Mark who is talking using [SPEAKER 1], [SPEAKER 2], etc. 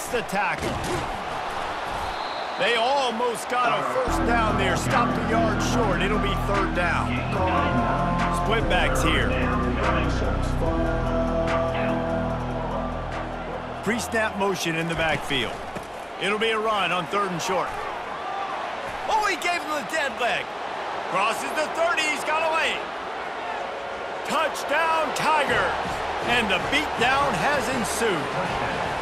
[SPEAKER 1] breaks the tackle. They almost got a first down there. Stopped the yard short. It'll be third down. Split backs here. Pre-snap motion in the backfield. It'll be a run on third and short. Oh, he gave him the dead leg. Crosses the 30. He's got away. Touchdown, Tigers. And the beatdown has ensued.